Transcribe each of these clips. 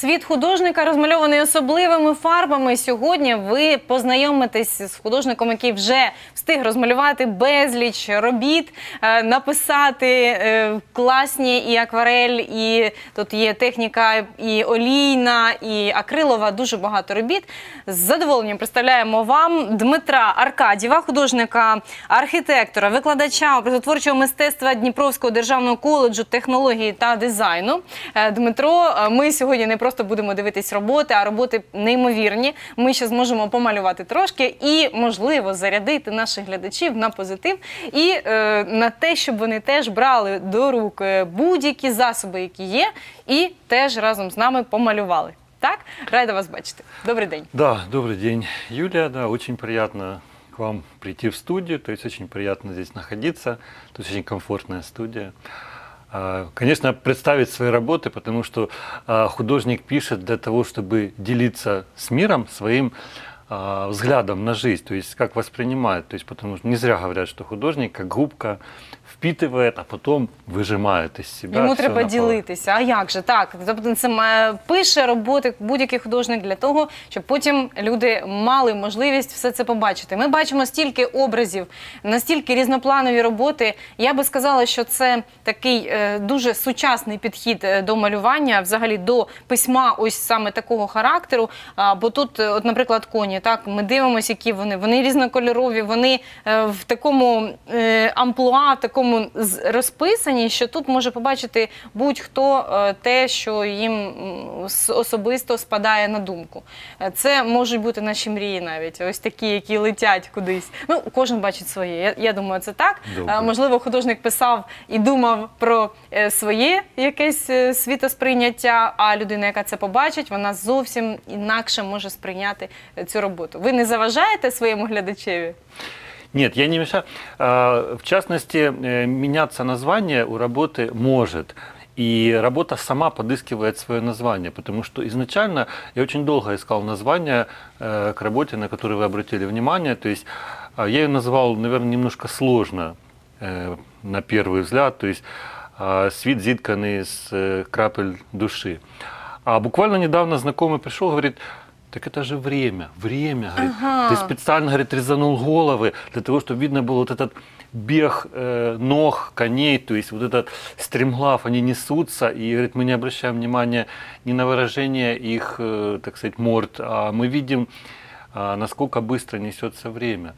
Світ художника розмальований особливими фарбами. Сьогодні ви познайомитесь з художником, який вже встиг розмалювати безліч робіт, е, написати е, класні і акварель, і тут є техніка і олійна, і акрилова. Дуже багато робіт. З задоволенням представляємо вам Дмитра Аркадєва, художника, архітектора, викладача образотворчого мистецтва Дніпровського державного коледжу технології та дизайну. Е, Дмитро, ми сьогодні не просто будемо дивитись роботи, а роботи неймовірні. Ми ще зможемо помалювати трошки і, можливо, зарядити наших глядачів на позитив і е, на те, щоб вони теж брали до рук е, будь-які засоби, які є, і теж разом з нами помалювали. Так, рада вас бачити. Добрий день. Да, добрый день, Юлия. Да, очень приятно к вам прийти в студию. То есть очень приятно здесь находиться. То есть очень. А, Конечно, представить свои работы, потому что а, художник пишет для того, чтобы делиться с миром своим а, взглядом на жизнь, то есть как воспринимает. То есть потому что не зря говорят, что художник как губка впитывает, а потом выжимает из себя. Йому всё треба на ділитися. А як же так? Тобто це має- пише роботи будь-який художник для того, щоб потім люди мали можливість все це побачити. Ми бачимо стільки образів, настільки різнопланові роботи. Я би сказала, що це такий е, дуже сучасний підхід е, до малювання, взагалі до письма, ось саме такого характеру. А, бо тут, е, от, наприклад, коні, так ми дивимося, які вони. Вони різнокольорові, вони е, в такому е, амплуа, в такому з- розписані, що тут може побачити будь-хто е, те, що їм особисто спадає на думку. Е, Це можуть бути наші мрії навіть, ось такі, які летять кудись. Ну, кожен бачить своє. Я, я думаю, це так. Добре. Е, Можливо, художник писав і думав про своє якесь світосприйняття, а людина, яка це побачить, вона зовсім інакше може сприйняти цю роботу. Ви не заважаєте своєму глядачеві? Нет, я не мешаю. А, В частности, э, меняться название у работы может. И работа сама подыскивает свое название, потому что изначально я очень долго искал название э, к работе, на которую вы обратили внимание. То есть а, я ее назвал, наверное, немножко сложно э, на первый взгляд, то есть а, «Свит зитканный э, крапель души». А буквально недавно знакомый пришел, говорит, так это же время, время, говорит. Ага. Ты специально, говорит, резанул головы для того, чтобы видно было вот этот бег э, ног коней, то есть вот этот стремглав, они несутся, и, говорит, мы не обращаем внимания ни на выражение их, э, так сказать, морд, а мы видим, а, насколько быстро несется время.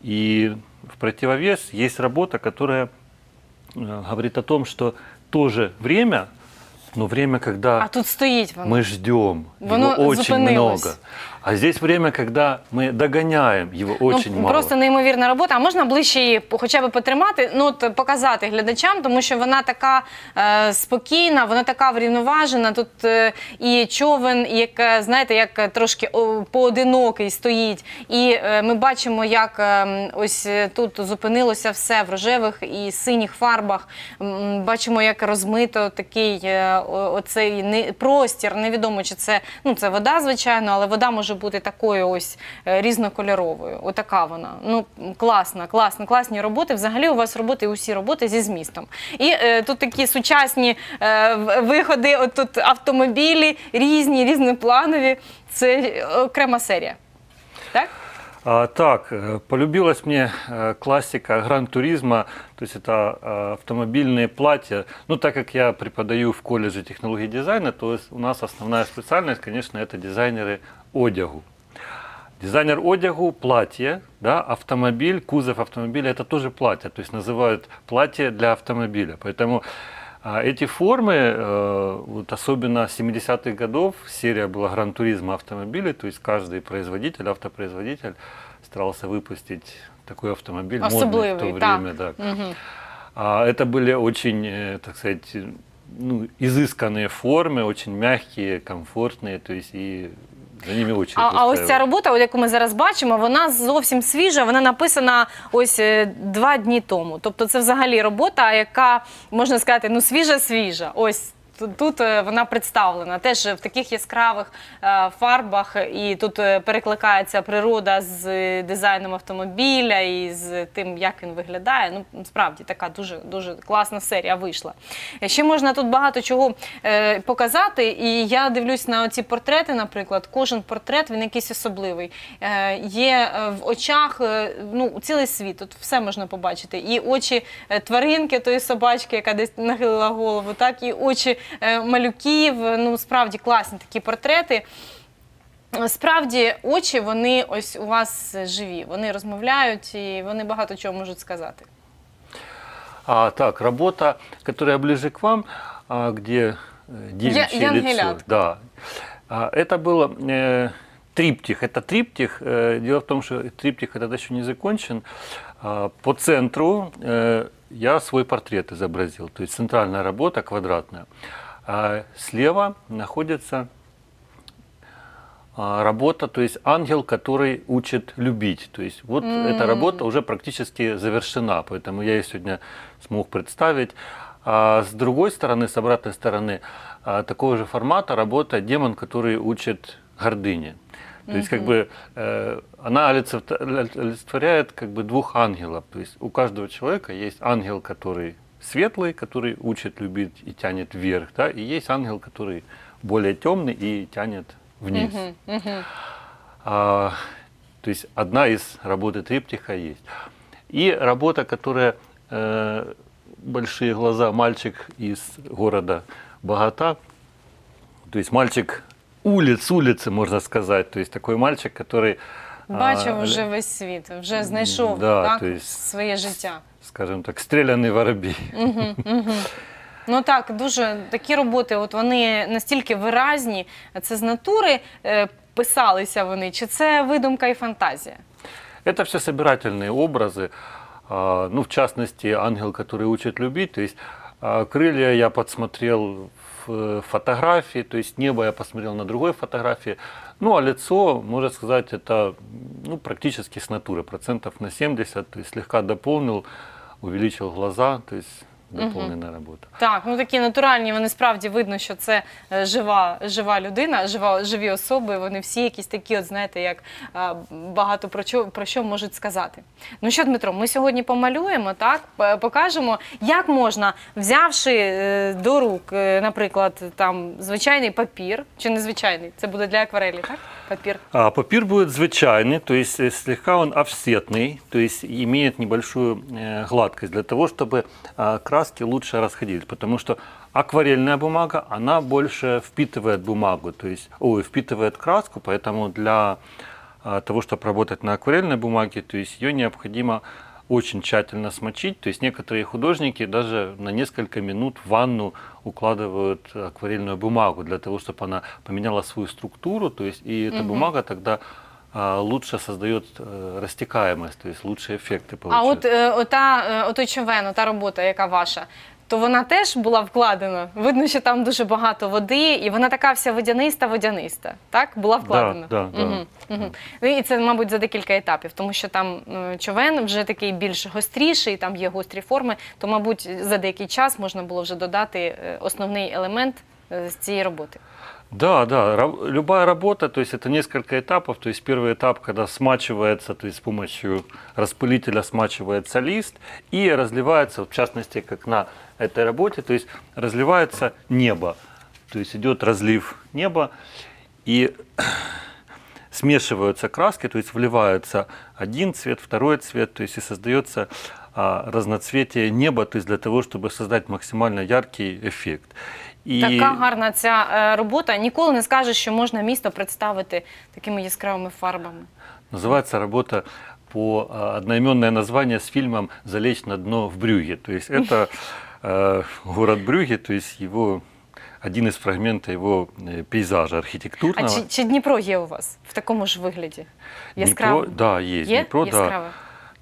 И в противовес есть работа, которая э, говорит о том, что тоже время, но время, когда А тут стоїть воно. мы ждем Воно его очень зупинилось. много. А здесь время, когда мы догоняем его очень ну, мало. Просто неймовірна робота. А можна ближче її хоча б потримати, ну от показати глядачам, тому що вона така е, спокійна, вона така врівноважена. Тут е, і човен, як е, знаєте, як трошки о, поодинокий стоїть. І е, ми бачимо, як е, ось е, тут зупинилося все в рожевих і синіх фарбах. Бачимо, як розмито такий е, оцей не- простір. Невідомо, чи це ну це вода, звичайно, але вода може бути такою ось е, різнокольоровою. Отака вона. Ну класна, класна, класні роботи. Взагалі у вас роботи усі роботи зі змістом. І е, тут такі сучасні е, в- виходи, от тут автомобілі різні, різнопланові. Це окрема серія. Так? А, так, э, полюбилась мне э, классика гран-туризма, то есть это э, автомобильные платья. Ну, так как я преподаю в колледже технологии дизайна, то есть у нас основная специальность, конечно, это дизайнеры одягу. Дизайнер одягу, платье, да, автомобиль, кузов автомобиля, это тоже платье, то есть называют платье для автомобиля. Поэтому а, эти формы, э, вот особенно 70-х годов, серия была гран-туризма автомобилей, то есть каждый производитель, автопроизводитель старался выпустить такой автомобиль модный в то время. Да. Угу. А это были очень, э, так сказать, ну, изысканные формы, очень мягкие, комфортные, то есть и за ними очередь А, а ось ця робота, от яку ми зараз бачимо, вона зовсім свіжа. Вона написана ось е, два дні тому. Тобто, це взагалі робота, яка можна сказати, ну свіжа, свіжа. Ось тут, е, вона представлена теж в таких яскравих е, фарбах, і тут е, перекликається природа з дизайном автомобіля і з тим, як він виглядає. Ну справді така дуже класна серія вийшла. Ще можна тут багато чого показати. І я дивлюсь на ці портрети, наприклад, кожен портрет він якийсь особливий. Є в очах ну, цілий світ, тут все можна побачити. І очі тваринки, тої собачки, яка десь нахилила голову, так, і очі малюків. е, Ну, справді класні такі портрети. Е, Справді, очі вони ось у вас живі, вони розмовляють і вони багато чого можуть сказати. А так, работа, которая ближе к вам, а, где э, девичье Я- лицо. янгелятка. Да. А, Это был э, триптих. Это триптих. Э, Дело в том, что триптих этот еще не закончен. А, По центру э, я свой портрет изобразил. То есть центральная работа квадратная. А слева находится а, работа, то есть ангел, который учит любить. То есть вот эта работа уже практически завершена, поэтому я ее сегодня смог представить. А с другой стороны, с обратной стороны, а, такого же формата работа демон, который учит гордыне. То есть как бы э, она олицет- олицетворяет как бы двух ангелов. То есть у каждого человека есть ангел, который светлый, который учит любить и тянет вверх, да, и есть ангел, который более темный и тянет вниз. А, то есть одна из работы триптиха есть. И работа, которая э, большие глаза, мальчик из города Богата, то есть мальчик улиц, улицы, можно сказать, то есть такой мальчик, который, а, Бачив вже весь світ, вже знайшов да, так, то есть- своє життя. скажем так, стрелянный воробей. Ну так, дуже такі роботи, от вони настільки виразні. Це з натури е, писалися вони, чи це видумка і фантазія? Это все собирательные образы. А, Ну, в частности, ангел, который учит любить. То есть а, крылья я подсмотрел в э, фотографии, то есть небо я посмотрел на другой фотографии. Ну, а лицо, можно сказать, это ну, практически с натуры, процентов на 70, то есть слегка дополнил, увеличил глаза, то есть дополненная работа. Так, ну такі натуральні, вони справді видно, що це е, жива, жива людина, жива, живі особи. Вони всі якісь такі, от знаєте, як е, багато про що, про що можуть сказати. Ну що, Дмитро, ми сьогодні помалюємо, так п- покажемо, як можна, взявши е, до рук, е, наприклад, там звичайний папір, чи незвичайний, це буде для акварелі, так? Папір. А папир будет звичайный, то есть э, слегка он офсетный, то есть имеет небольшую э, гладкость для того, чтобы а, краски лучше расходились, потому что акварельная бумага, она больше впитывает бумагу, то есть, ой, впитывает краску, поэтому для а, того, чтобы работать на акварельной бумаге, то есть ее необходимо очень тщательно смочить. То есть некоторые художники даже на несколько минут в ванну укладывают акварельную бумагу для того, чтобы она поменяла свою структуру. То есть и эта бумага тогда лучше создает э, растекаемость, то есть лучшие эффекты А получают. от е, ота, е, отой човен, ота робота, яка ваша, то вона теж була вкладена. Видно, що там дуже багато води, і вона така вся водяниста, водяниста. Так, була вкладена. да, да. Мгм, мгм. Ну, І це, мабуть, за декілька етапів, тому що там е, човен вже такий більш гостріший, там є гострі форми, то, мабуть, за деякий час можна було вже додати е, основний елемент е, з цієї роботи. Да, да, любая работа, то есть это несколько этапов. То есть первый этап, когда смачивается, то есть с помощью распылителя смачивается лист и разливается, в частности, как на этой работе, то есть разливается небо. То есть идет разлив неба и смешиваются краски, то есть вливается один цвет, второй цвет, то есть и создается а, разноцветие неба, то есть для того, чтобы создать максимально яркий эффект. И... Така гарна ця е, робота. Ніколи не скажеш, що можна місто представити такими яскравими фарбами. Называется работа по а, одноименное название с фильмом «Залечь на дно в Брюге». То есть это э, город Брюге, то есть его один из фрагментов его э, пейзажа А архитектурного. чи, чи Дніпро є у вас в такому ж вигляді? Яскраво? Днепро, да, есть. Є Днепро, да. яскраве?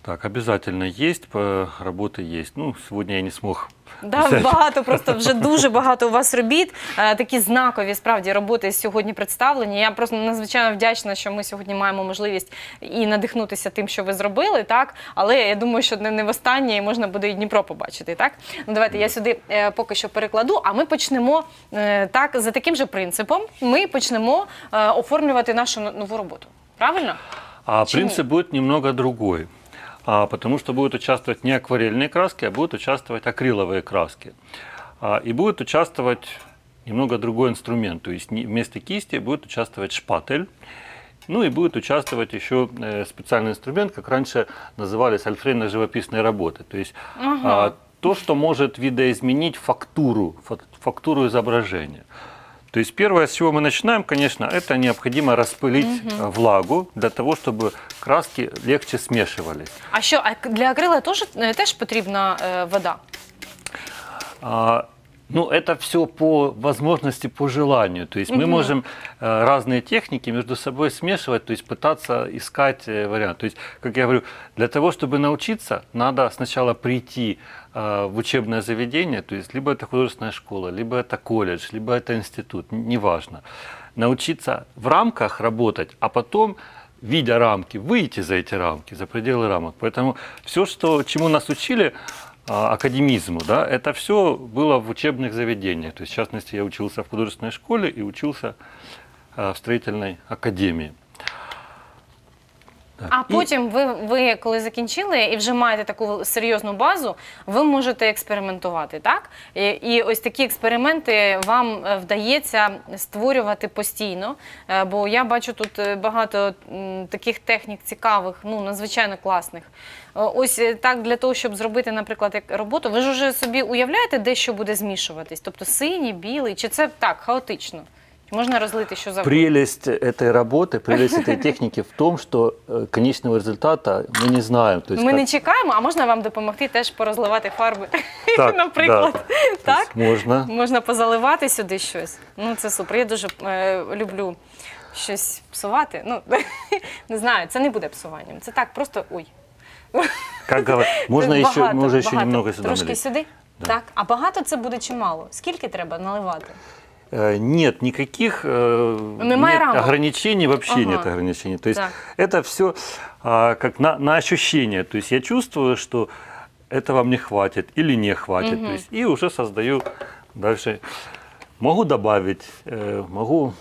Так, обязательно есть, по- работы есть. Ну, сегодня я не смог Да, багато, просто вже дуже багато у вас робіт. Е, Такі знакові справді роботи сьогодні представлені. Я просто надзвичайно вдячна, що ми сьогодні маємо можливість і надихнутися тим, що ви зробили, так. Але я думаю, що не, не востаннє і можна буде і Дніпро побачити. Так, ну давайте я сюди е, поки що перекладу. А ми почнемо е, так за таким же принципом. Ми почнемо е, оформлювати нашу нову роботу. Правильно? А Почему? принцип будет немного другой. А, потому что будут участвовать не акварельные краски, а будут участвовать акриловые краски. А, и будет участвовать немного другой инструмент. То есть вместо кисти будет участвовать шпатель. Ну и будет участвовать еще э, специальный инструмент, как раньше назывались альфрейно-живописные работы. То есть а, то, что может видоизменить фактуру, фак- фактуру изображения. То есть первое, с чего мы начинаем, конечно, это необходимо распылить э, влагу для того, чтобы краски легче смешивались. А що, а для акрила теж, е, теж потрібна е, вода? А, ну, это все по возможности, по желанию. То есть мы можем э, разные техники между собой смешивать, то есть пытаться искать э, вариант. То есть, как я говорю, для того, чтобы научиться, надо сначала прийти э, в учебное заведение, то есть либо это художественная школа, либо это колледж, либо это институт, неважно. Научиться в рамках работать, а потом видя рамки, выйти за эти рамки, за пределы рамок. Поэтому все, что, чему нас учили, академизму, да, это все было в учебных заведениях. То есть, в частности, я учился в художественной школе и учился а, в строительной академии. Так, А и- потім ви, ви, коли закінчили і вже маєте таку серйозну базу, ви можете експериментувати, так? І, і ось такі експерименти вам е, вдається створювати постійно. Е, Бо я бачу тут е, багато м, таких технік цікавих, ну надзвичайно класних. Е, Ось е, так для того, щоб зробити, наприклад, як роботу, ви ж уже собі уявляєте, де що буде змішуватись? Тобто синій, білий, чи це так, хаотично? Чи можна розлити що завгодно? Прелесть этой работы, прелесть этой техники в том, что э, конечного результата мы не знаем. То есть Ми как- не чекаємо, а можна вам допомогти теж порозливати фарби, Так, наприклад. да. То Так? есть можно. Можна позаливати сюди щось. Ну, це супер. Я дуже е, люблю щось псувати. Ну, не знаю, це не буде псуванням. Це так, просто ой. Как говорят, можно Це еще, багато, можно еще багато. немного сюда Трошки налить. сюди? Да. Так. А багато це буде чи мало? Скільки треба наливати? Э, Нет никаких э, Немає нет рамок. ограничений, вообще Ага. нет ограничений. То есть Так. это все как на, на ощущение. То есть я чувствую, что это вам не хватит или не хватит. То есть, и уже создаю дальше. Могу добавить, э, могу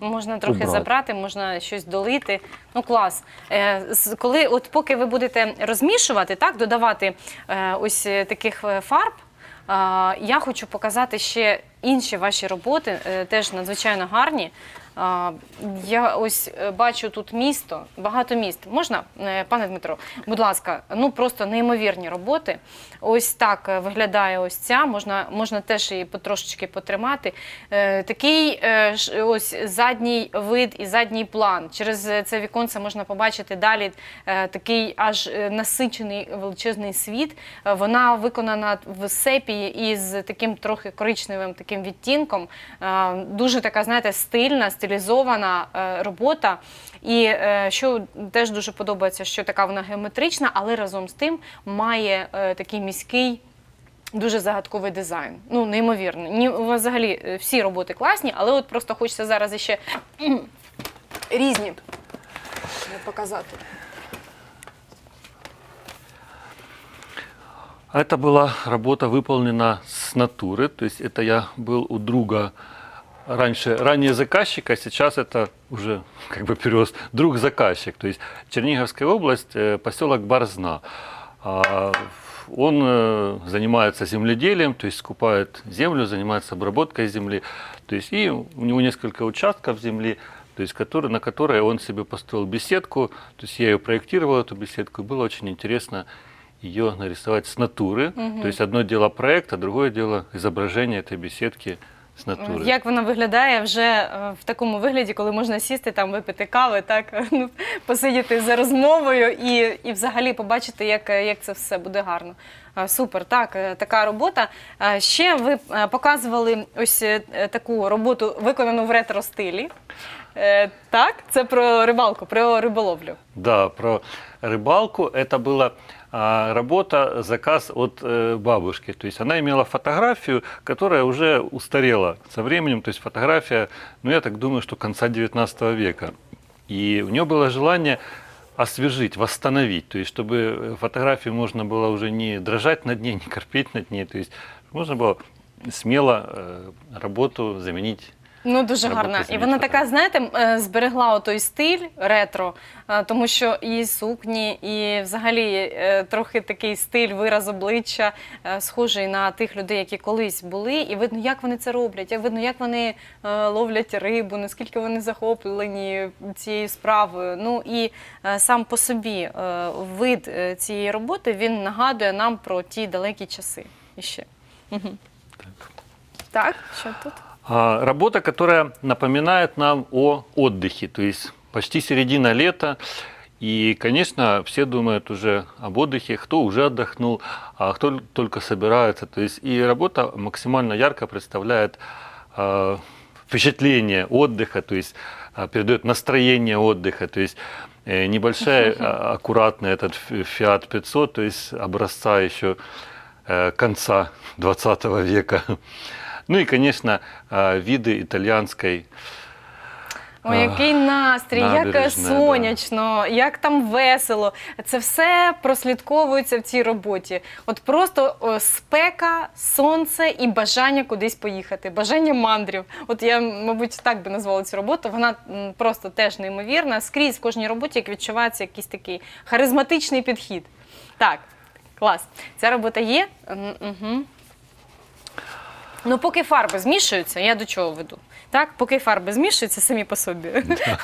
Можна трохи Убрати. забрати, можна щось долити. Ну клас. Е, з- коли, от поки ви будете розмішувати, так, додавати е, ось е, таких е, фарб, е, я хочу показати ще інші ваші роботи, е, теж надзвичайно гарні. Я ось е, бачу тут місто, багато міст. Можна, е, пане Дмитро, будь ласка, ну просто неймовірні роботи. Ось так е, виглядає ось ця. Можна, можна теж її потрошечки потримати. Такий ось задній вид і задній план. Через це віконце можна побачити далі такий аж насичений величезний світ. Вона виконана в сепії із таким трохи коричневим таким відтінком. Дуже така, знаєте, стильна, стилізована е, робота. І е, що теж дуже подобається, що така вона геометрична, але разом з тим має е, такий міський. Дуже загадковий дизайн. Ну, неймовірно. Ні, у вас взагалі е, всі роботи класні, але от просто хочеться зараз іще кхм, різні е, показати. Это была работа выполнена с натуры, то есть это я был у друга раньше, ранее заказчика, сейчас это уже как бы перерос друг заказчик, то есть Черниговская область, э, поселок Борзна. А, Он э, занимается земледелием, то есть скупает землю, занимается обработкой земли, то есть и у него несколько участков земли, то есть который, на которой он себе построил беседку, то есть я ее проектировал, эту беседку, и было очень интересно ее нарисовать с натуры. То есть одно дело проект, а другое дело изображение этой беседки с натуры. Як вона виглядає вже е, в такому вигляді, коли можна сісти там, випити кави, так ну, посидіти за розмовою і, і взагалі побачити, як, е, як це все буде гарно. Е, Супер, так, е, така робота. Е, Ще ви е, показували ось е, таку роботу, виконану в ретро-стилі. Е, Так, це про рибалку, про риболовлю. Да, про рыбалку. Это была а, Работа, заказ от э, бабушки. То есть она имела фотографию, которая уже устарела со временем. То есть фотография, ну я так думаю, что конца 19 века. И у нее было желание освежить, восстановить, то есть чтобы э, фотографию можно было уже не дрожать над ней, не корпеть над ней, то есть можно было смело э, работу заменить Ну дуже Роботи гарна. І вона така, знаєте, е, зберегла той стиль ретро, е, тому що і сукні, і взагалі е, трохи такий стиль, вираз обличчя схожий на тих людей, які колись були. І видно, як вони це роблять, як видно, як вони ловлять рибу, наскільки вони захоплені цією справою. Ну і сам по собі вид цієї роботи він нагадує нам про ті далекі часи. Іще. Мгм. Так, що тут? А, Работа, которая напоминает нам о отдыхе, то есть почти середина лета, и, конечно, все думают уже об отдыхе, кто уже отдохнул, а кто только собирается. То есть и работа максимально ярко представляет а, впечатление отдыха, то есть а, передает настроение отдыха, то есть э, небольшая, аккуратная этот Fiat 500, то есть образца еще э, конца 20 века. Ну и, конечно, а, виды итальянской Ой, який настрій, як набережна, сонячно, як там весело. Це все прослідковується в цій роботі. От просто о, спека, сонце і бажання кудись поїхати, бажання мандрів. От я, мабуть, так би назвала цю роботу. Вона м, просто теж неймовірна. Скрізь в кожній роботі як відчувається якийсь такий харизматичний підхід. Так, клас. Ця робота є. Угу. Ну, поки фарби змішуються, я до чого веду? Так, поки фарби змішуються самі по собі,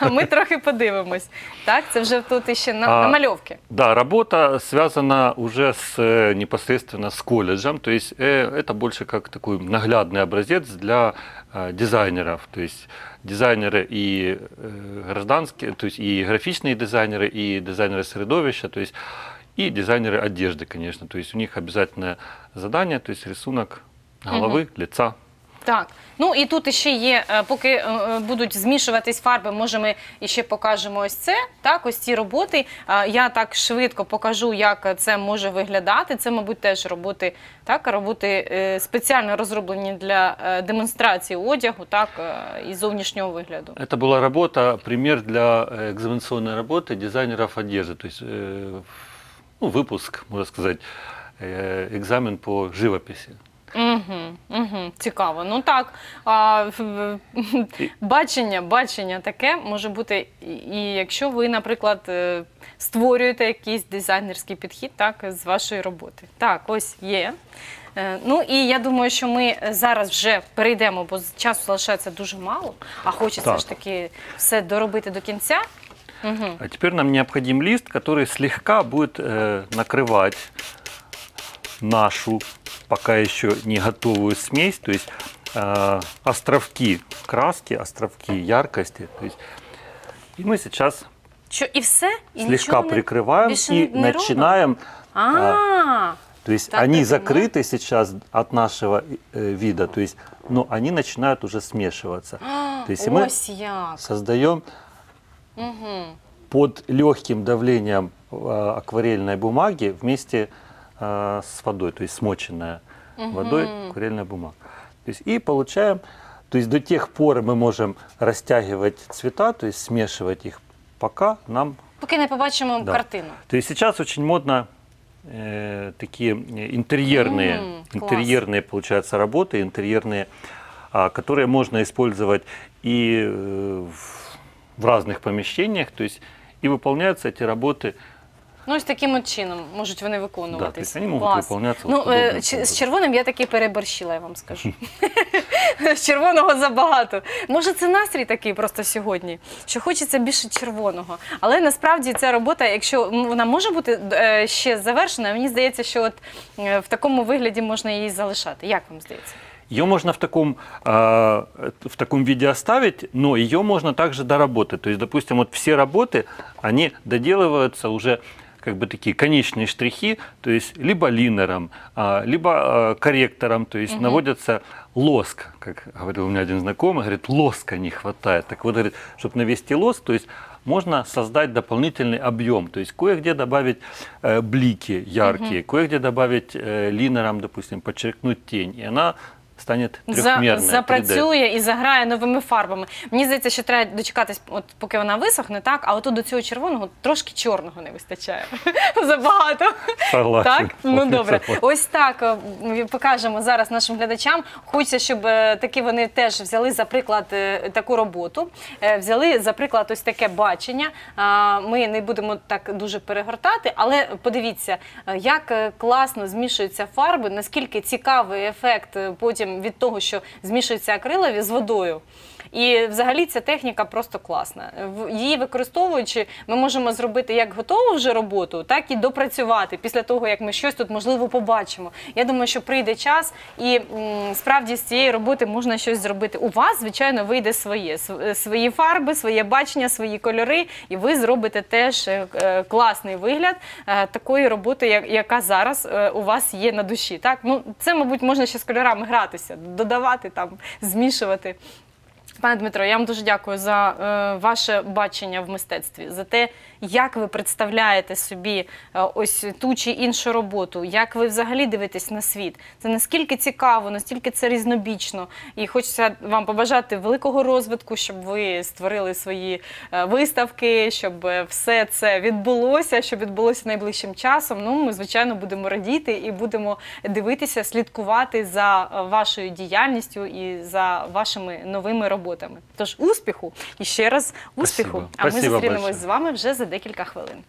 а ми трохи подивимось. Так, це вже тут іще на, А, намальовки. Да, работа связана уже с, э, непосредственно с колледжем, то есть э, это больше как такой наглядный образец для э, дизайнеров, то есть дизайнеры и э, гражданские, то есть и графичные дизайнеры, и дизайнеры средовища, то есть и дизайнеры одежды, конечно, то есть у них обязательное задание, то есть рисунок головы, лица. Так, ну і тут ще є, е, поки е, е, будуть змішуватись фарби, може ми іще покажемо ось це. Так, ось ці роботи. Е, Я так швидко покажу, як це може виглядати. Це, мабуть, теж роботи, так, роботи е, спеціально розроблені для е, демонстрації одягу, так, е, і зовнішнього вигляду. Это была работа, пример для э, экзаменационной работы дизайнеров одежды, то есть э, ну, выпуск, можно сказать, э, экзамен по живописи. Угу, угу, цікаво. Ну так, а, в- бачення, бачення таке може бути, і- і якщо ви, наприклад, е, створюєте якийсь дизайнерський підхід так, з вашої роботи. Так, ось є. Е, Ну і я думаю, що ми зараз вже перейдемо, бо з- часу залишається дуже мало, а хочеться Так. ж таки все доробити до кінця. Угу. А теперь нам необходим лист, который слегка будет э, накрывать нашу пока еще не готовую смесь, то есть э, островки краски, островки яркости. То есть, и мы сейчас Що і все? І слегка нічого не- прикрываем більше и не робимо? начинаем А, То есть Так, они так, ну. закрыты сейчас от нашего э, вида, то есть, но они начинают уже смешиваться. То есть и мы ось як. создаем Угу. под легким давлением э, акварельной бумаги вместе э, с водой, то есть смоченная водой акварельная бумага. То есть и получаем, то есть до тех пор мы можем растягивать цвета, то есть смешивать их, пока нам Поки не побачимо Да. картину. То есть сейчас очень модно э, такие э, интерьерные, класс. интерьерные, получается, работы, интерьерные, а, которые можно использовать и э, в, в разных помещениях, то есть и выполняются эти работы. Ну, ось таким от чином можуть вони Да, то виконуватись. есть они могут Клас. выполняться Ну, вот е, подобным ч- з образом. червоним я таки переборщила, я вам скажу. З червоного забагато. Може, це настрій такий просто сьогодні, що хочеться більше червоного. Але насправді ця робота, якщо м, вона може бути е, ще завершена, мені здається, що от е, в такому вигляді можна її залишати. Як вам здається? Ее можно в таком, а, в таком виде оставить, но ее можно также доработать. То есть, допустим, вот все работы, они доделываются уже как бы такие конечные штрихи, то есть либо линером, а, либо а, корректором, то есть наводится лоск, как говорил у меня один знакомый, говорит, лоска не хватает. Так вот, говорит, чтобы навести лоск, то есть можно создать дополнительный объем. То есть кое-где добавить э, блики яркие, кое-где добавить э, линером, допустим, подчеркнуть тень. И она станет За, трехмерная. 3D. запрацює і заграє новими фарбами. Мені здається, що треба дочекатись, от поки вона висохне, так, а отут до цього червоного трошки чорного не вистачає. Забагато. Согласен. Так, ну добре. Ось так е, покажемо зараз нашим глядачам. Хочеться, щоб е, таки вони теж взяли за приклад е, таку роботу, взяли за приклад ось таке бачення. Ми не будемо так дуже перегортати, але подивіться, як класно змішуються фарби, наскільки цікавий ефект е, потім від того, що змішуються акрилові з водою. І взагалі ця техніка просто класна. Її використовуючи, ми можемо зробити як готову вже роботу, так і допрацювати після того, як ми щось тут можливо побачимо. Я думаю, що прийде час, і справді з цієї роботи можна щось зробити. У вас, звичайно, вийде своє е, свої фарби, своє бачення, свої кольори, і ви зробите теж е, е, класний вигляд такої роботи, яка зараз у вас є на душі. Так, ну це, мабуть, можна ще з кольорами гратися, додавати там, змішувати. Пане Дмитро, я вам дуже дякую за е, ваше бачення в мистецтві, за те, як ви представляєте собі е, ось ту чи іншу роботу, як ви взагалі дивитесь на світ. Це наскільки цікаво, настільки це різнобічно. І хочеться вам побажати великого розвитку, щоб ви створили свої е, виставки, щоб е, все це відбулося, щоб відбулося найближчим часом. Ну, ми звичайно будемо радіти і будемо дивитися, слідкувати за е, вашою діяльністю і за вашими новими роботами. Тож успіху і ще раз успіху. Спасибо. А ми Спасибо зустрінемось большое. з вами вже за декілька хвилин.